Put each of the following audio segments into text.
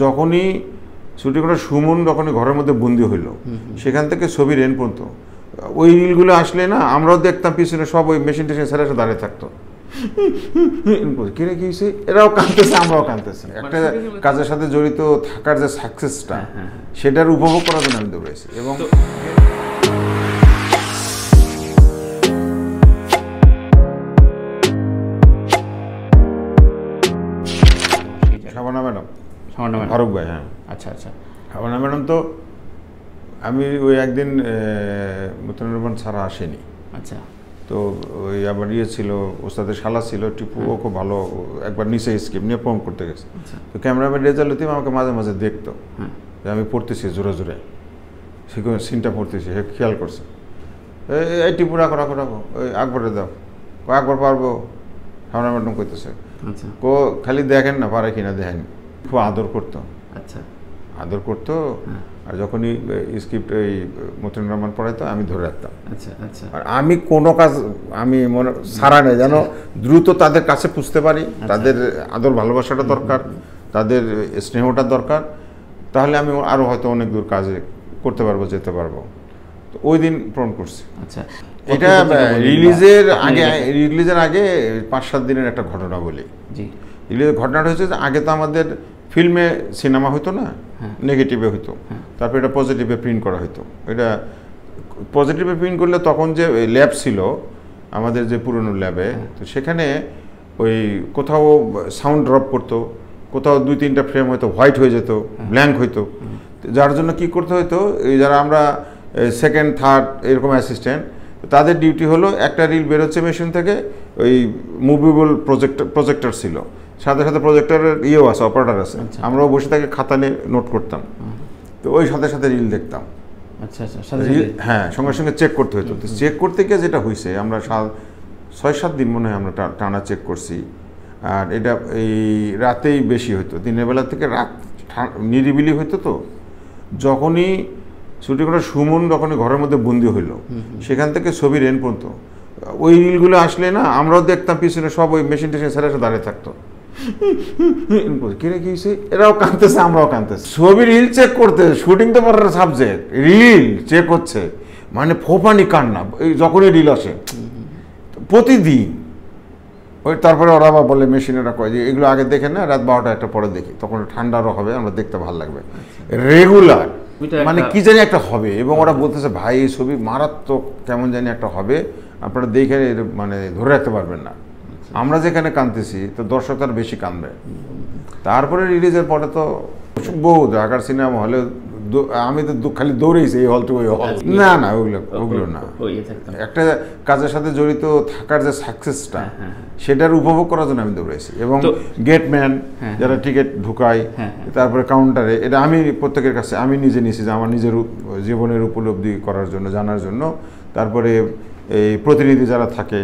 যখনই শুটিং করার সুমন যখনই ঘরের মধ্যে বন্দি হইল। সেখান থেকে ছবি রেন পর্যন্ত। ওই রিলগুলো আসলে না আমরাও দেখতাম পিছনে সব ওই মেশিন টেশিন সেরা এসে দাঁড়িয়ে থাকতো। কিরে কি হয়েছে এরাও কাঁদতেছে আমরাও কাঁদতেছি। একটা কাজের সাথে জড়িত থাকার যে সাকসেসটা সেটার উপভোগ করার জন্য আমি দৌড়াইছি। এবং শাবানা ম্যাডাম সামান্য ম্যাডাম। ফারুক ভাই হ্যাঁ। আচ্ছা আচ্ছা। শাবানা ম্যাডাম তো আমি ওই একদিন মুতন রহমান ছাড়া আসেনি। আচ্ছা। তো ওই আবার ইয়ে ছিল ওস্তাদের শালা ছিল টিপু ও খুব ভালো একবার নিচে স্কিপ নিয়ে প্রম করতে গেছে। আচ্ছা। তো ক্যামেরাম্যান রেজাল্ট লতিম আমাকে মাঝে মাঝে দেখতো। যে আমি পড়তেছি জোরে জোরে। সে কোনো সিনটা পড়তেছি সে খেয়াল করছে। এই- টিপু রাখো রাখো রাখো। ওই আকবরে দাও। আকবর পারব? শাবানা ম্যাডাম করতেছে কো খালি দেখেন না পারে কিনা দেখেন। খুব আদর করতো। আচ্ছা। আদর করতো হ্যাঁ। আর যখনই স্ক্রিপ্ট এই মতিন রহমান পড়াইতো আমি ধরে রাখতাম। আচ্ছা আচ্ছা। আর আমি কোনো কাজ আমি মনে সারা নেই যেন দ্রুত তাদের কাছে পুষতে পারি। তাদের আদর ভালোবাসাটা দরকার তাদের স্নেহটা দরকার। তাহলে আমি আরও হয়তো অনেক দূর কাজে করতে পারব যেতে পারব। তো ওই দিন প্রণ করছি। আচ্ছা। এটা রিলিজের আগে রিলিজের আগে পাঁচ সাত দিনের একটা ঘটনা বলি। জি। রিলিজের ঘটনাটা হচ্ছে যে আগে তো আমাদের ফিল্মে সিনেমা হতো না হ্যাঁ। নেগেটিভে হতো হ্যাঁ। তারপর এটা পজিটিভে প্রিন্ট করা হতো এটা পজিটিভে প্রিন্ট করলে তখন যে ল্যাব ছিল আমাদের যে পুরনো ল্যাবে তো সেখানে ওই কোথাও সাউন্ড ড্রপ করতো কোথাও দুই তিনটা ফ্রেম হয়তো হোয়াইট হয়ে যেত ব্ল্যাঙ্ক হইতো। যার জন্য কি করতে হতো এই যারা আমরা সেকেন্ড থার্ড এরকম অ্যাসিস্ট্যান্ট তাদের ডিউটি হলো একটা রিল বেরোচ্ছে মেশিন থেকে ওই মুভেবল প্রজেক্টর প্রজেক্টর ছিল। সাথে সাথে প্রজেক্টরের ইয়েও আছে অপারেটার আছে। আচ্ছা। আমরাও বসে থেকে খাতা নিয়ে নোট করতাম তো ওই সাথে সাথে রিল দেখতাম। আচ্ছা আচ্ছা হ্যাঁ সঙ্গে সঙ্গে চেক করতে হতো তো চেক করতে গিয়ে যেটা হয়েছে আমরা ছয় সাত দিন মনে হয় আমরা টানা চেক করছি। আর এটা এই রাতেই বেশি হতো দিনের বেলা থেকে রাত নিরিবিলি হতো তো। যখনই ছুটি করার সুমন যখনই ঘরের মধ্যে বন্দি হইল। সেখান থেকে ছবি রেন পর্যন্ত ওই রিলগুলো আসলে না আমরাও দেখতাম পিছনে সব ওই মেশিন টেশিন সেরা এসে দাঁড়িয়ে থাকতো। কিরে কি হয়েছে এরাও কাঁদতেছে আমরাও কাঁদতেছি। ছবি রিল চেক করতে শুটিং তো পড়ার সাবজেক্ট রিল চেক হচ্ছে। মানে ফোপানি কান্না এই যখনই রিল আসে। প্রতিদিন। ওই তারপরে ওরা আবার বলে মেশিনেরা কয় যে এগুলো আগে দেখে না রাত বারোটা একটা পরে দেখি। তখন ঠান্ডারও হবে আমরা দেখতে ভালো লাগবে। রেগুলার মানে কি জানি একটা হবে এবং ওরা বলতেছে ভাই এই ছবি মারাত্মক কেমন জানি একটা হবে। আপনারা দেখে মানে ধরে রাখতে পারবেন না। আমরা যেখানে কাঁদতেছি, তো দর্শক তার বেশি কাঁদবে। তারপরে রিলিজের পরে তো বহু ঢাকার সিনেমা হলে আমি তো খালি দৌড়েছি এই হল টু ওই হল না না ওগুলো ওগুলো না। একটা কাজের সাথে জড়িত থাকার যে সাকসেসটা হ্যাঁ, হ্যাঁ, হ্যাঁ। সেটার উপভোগ করার জন্য আমি দৌড়েছি এবং গেটম্যান যারা টিকিট ঢুকায়। তারপরে কাউন্টারে এটা আমি প্রত্যেকের কাছে আমি নিজে নিয়েছি যে আমার নিজের জীবনের উপলব্ধি করার জন্য জানার জন্য। তারপরে এই প্রতিনিধি যারা থাকে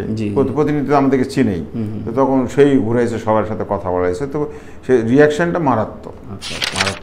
প্রতিনিধি তো আমাদেরকে চিনেই। তো তখন সেই ঘুরাইছে সবার সাথে কথা বলাইছে। তো সেই রিয়াকশনটা মারাত্মক। আচ্ছা মারাত্মক।